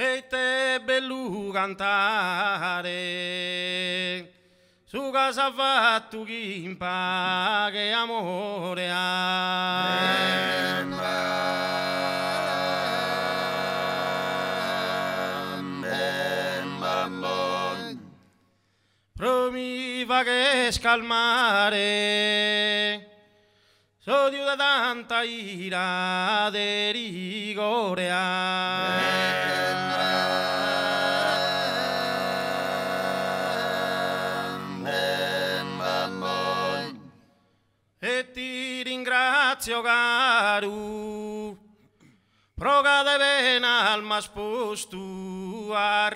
e te bellu cantare su casa fatto chi che amore ha. Promiva che scalmare Sodio da tanta ira de rigore ringrazio caro Proga de pena alma spostu a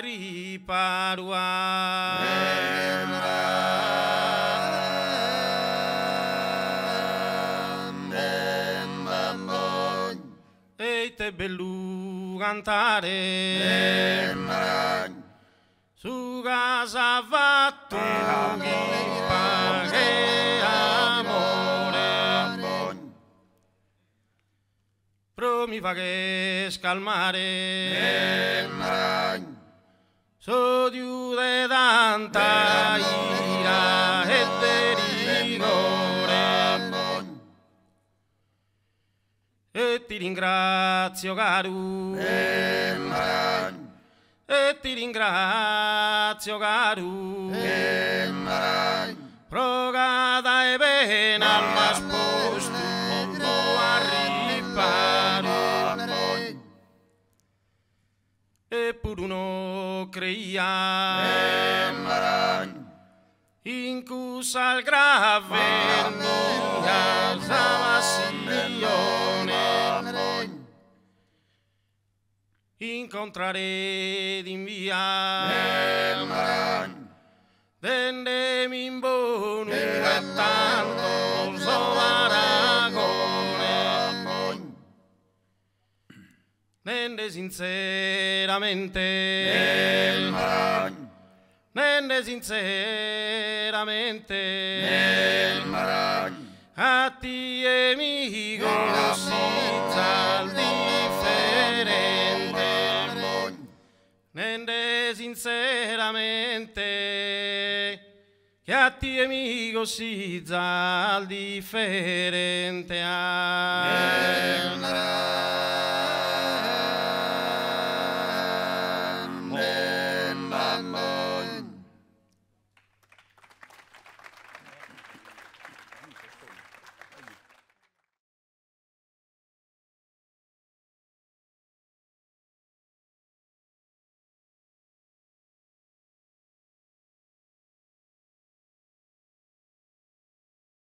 E te bellu cantare su casa Mi fa che scalmare so de tanta ira e de rigore e ti ringrazio caro e ti ringrazio caro progata e pena al mas e pur uno creia in cusal grave. Mia salvazione incontrare in via Nende sinceramente. Nel Nende sinceramente. Nel A ti e mi differente. Nende sinceramente. Che a ti e mi così al differente. Nel